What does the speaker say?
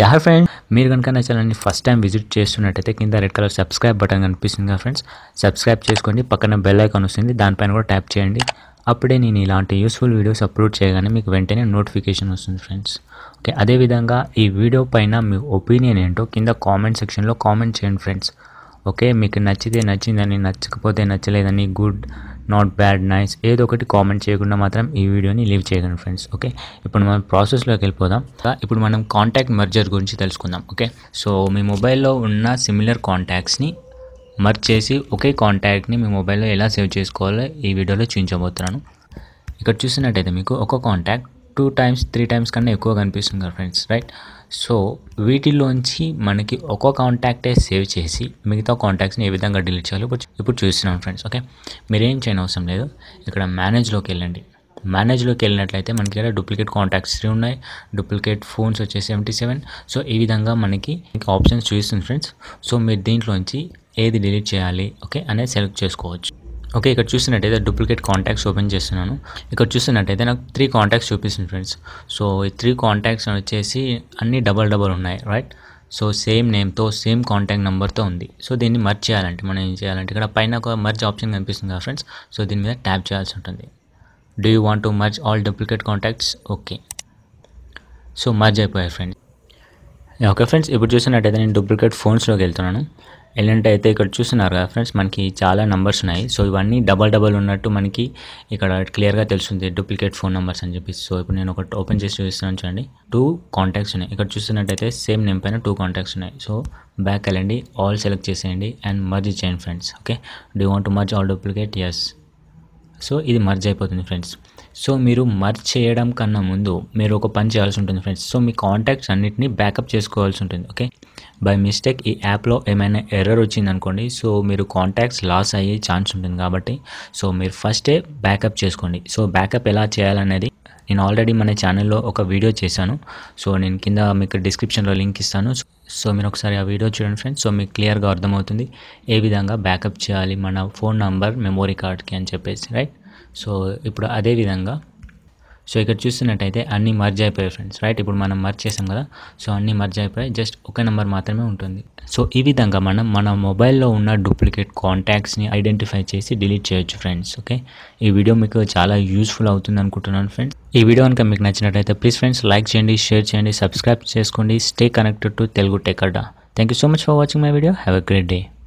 Yeah friends మీరు కనుక నా ఛానల్ని ఫస్ట్ టైం విజిట్ చేస్తున్నట్టయితే కింద రెడ్ కలర్ సబ్స్క్రైబ్ బటన్ కనిపిస్తుంది కదా ఫ్రెండ్స్ సబ్స్క్రైబ్ చేసుకోండి. పక్కన బెల్ ఐకాన్ వస్తుంది. దానిపైన కూడా ట్యాప్ చేయండి. అప్పుడే నేను ఇలాంటి యూస్ఫుల్ వీడియోస్ అప్లోడ్ చేయగానే మీకు వెంటనే నోటిఫికేషన్ వస్తుంది ఫ్రెండ్స్ ఓకే అదేవిధంగా ఈ వీడియో పైన మీ ఒపీనియన్ ఏంటో కింద కామెంట్ సెక్షన్లో కామెంట్ చేయండి ఫ్రెండ్స్ ఓకే మీకు నచ్చితే నచ్చిందని నచ్చకపోతే నచ్చలేదని గుడ్ నాట్ బ్యాడ్ నైస్ ఏదో ఒకటి కామెంట్ చేయకుండా మాత్రం ఈ వీడియోని లీవ్ చేయగలను ఫ్రెండ్స్ ఓకే ఇప్పుడు మనం ప్రాసెస్లోకి వెళ్ళిపోదాం. ఇప్పుడు మనం కాంటాక్ట్ మర్జర్ గురించి తెలుసుకుందాం. ఓకే సో మీ మొబైల్లో ఉన్న సిమిలర్ కాంటాక్ట్స్ని మర్జ్ చేసి ఒకే కాంటాక్ట్ని మీ మొబైల్లో ఎలా సేవ్ చేసుకోవాలో ఈ వీడియోలో చూపించబోతున్నాను. ఇక్కడ చూసినట్టయితే మీకు ఒక contact two times three times కన్నా ఎక్కువ కనిపిస్తుంది కదా ఫ్రెండ్స్ రైట్ సో వీటిలోంచి మనకి ఒక్కో కాంటాక్టే సేవ్ చేసి మిగతా కాంటాక్ట్స్ని ఏ విధంగా డిలీట్ చేయాలో ఇప్పుడు ఇప్పుడు ఫ్రెండ్స్ ఓకే మీరేం చేయని అవసరం లేదు. ఇక్కడ మేనేజ్లోకి వెళ్ళండి. మేనేజ్లోకి వెళ్ళినట్లయితే మనకి ఇక్కడ డూప్లికేట్ కాంటాక్ట్స్ త్రీ ఉన్నాయి. డూప్లికేట్ ఫోన్స్ వచ్చేసి సెవెంటీ సెవెన్ సో ఈ విధంగా మనకి ఆప్షన్స్ చూపిస్తుంది ఫ్రెండ్స్ సో మీరు దీంట్లోంచి ఏది డిలీట్ చేయాలి ఓకే అనేది సెలెక్ట్ చేసుకోవచ్చు. ఓకే ఇక్కడ చూసినట్టయితే డూప్లికేట్ కాంటాక్ట్స్ ఓపెన్ చేస్తున్నాను. ఇక్కడ చూసినట్టయితే నాకు త్రీ కాంటాక్ట్స్ చూపిస్తుంది ఫ్రెండ్స్ సో ఈ త్రీ కాంటాక్ట్స్ వచ్చేసి అన్ని డబల్ డబల్ ఉన్నాయి రైట్ సో సేమ్ నేమ్తో సేమ్ కాంటాక్ట్ నెంబర్తో ఉంది. సో దీన్ని మర్చ్ చేయాలంటే మనం ఏం చేయాలంటే ఇక్కడ పైన ఒక మర్చ్ ఆప్షన్ కనిపిస్తుంది కదా ఫ్రెండ్స్ సో దీని మీద ట్యాప్ చేయాల్సి ఉంటుంది. Do you want to merge all duplicate contacts okay so merge అయిపోయాయి ఫ్రెండ్స్ ఓకే ఫ్రెండ్స్ ఇప్పుడు చూసినట్టయితే నేను డూప్లికేట్ ఫోన్స్లోకి వెళ్తున్నాను. వెళ్ళంటే అయితే ఇక్కడ చూస్తున్నారు కదా ఫ్రెండ్స్ మనకి చాలా నెంబర్స్ ఉన్నాయి. సో ఇవన్నీ డబల్ డబల్ ఉన్నట్టు మనకి ఇక్కడ క్లియర్గా తెలుస్తుంది. డూప్లికేట్ ఫోన్ నెంబర్స్ అని చెప్పి. సో ఇప్పుడు నేను ఒకటి ఓపెన్ చేసి చూస్తున్నాను చూడండి. టూ కాంటాక్ట్స్ ఉన్నాయి. ఇక్కడ చూస్తున్నట్టయితే సేమ్ నేమ్ పైన టూ కాంటాక్ట్స్ ఉన్నాయి. సో బ్యాక్ వెళ్ళండి. ఆల్ సెలెక్ట్ చేసేయండి. అండ్ మర్జ్ చేయండి friends okay do want to merge all duplicates so ఇది మర్జ్ అయిపోతుంది ఫ్రెండ్స్ సో మీరు మర్జ్ చేయడం కన్నా ముందు మీరు ఒక పని చేయాల్సి ఉంటుంది ఫ్రెండ్స్ సో మీ కాంటాక్ట్స్ అన్నిటినీ బ్యాకప్ చేసుకోవాల్సి ఉంటుంది ఓకే బై మిస్టేక్ ఈ యాప్లో ఏమైనా ఎర్రర్ వచ్చిందనుకోండి సో మీరు కాంటాక్ట్స్ లాస్ అయ్యే ఛాన్స్ ఉంటుంది కాబట్టి సో మీరు ఫస్టే బ్యాకప్ చేసుకోండి. సో బ్యాకప్ ఎలా చేయాలనేది నేను ఆల్రెడీ మన ఛానల్లో ఒక వీడియో చేశాను. సో నేను కింద మీకు డిస్క్రిప్షన్లో లింక్ ఇస్తాను. సో మీరు ఒకసారి ఆ వీడియో చూడండి ఫ్రెండ్స్ సో మీకు క్లియర్గా అర్థమవుతుంది ఏ విధంగా బ్యాకప్ చేయాలి మన ఫోన్ నంబర్ మెమొరీ కార్డ్కి అని చెప్పేసి రైట్ సో ఇప్పుడు అదే విధంగా సో ఇక్కడ చూస్తున్నట్టయితే అన్నీ మర్జ్ అయిపోయాయి ఫ్రెండ్స్ రైట్ ఇప్పుడు మనం మర్జ్ చేసాం కదా సో అన్నీ మర్జ్ అయిపోయాయి జస్ట్ ఒక నెంబర్ మాత్రమే ఉంటుంది. సో ఈ విధంగా మనం మన మొబైల్లో ఉన్న డూప్లికేట్ కాంటాక్ట్స్ని ఐడెంటిఫై చేసి డిలీట్ చేయొచ్చు ఫ్రెండ్స్ ఓకే ఈ వీడియో మీకు చాలా యూస్ఫుల్ అవుతుంది అనుకుంటున్నాను ఫ్రెండ్స్ ఈ వీడియో కనుక మీకు నచ్చినట్టయితే ప్లీజ్ ఫ్రెండ్స్ లైక్ చేయండి షేర్ చేయండి సబ్స్క్రైబ్ చేసుకోండి stay connected to Telugu tech thank you so much for watching my video have a great day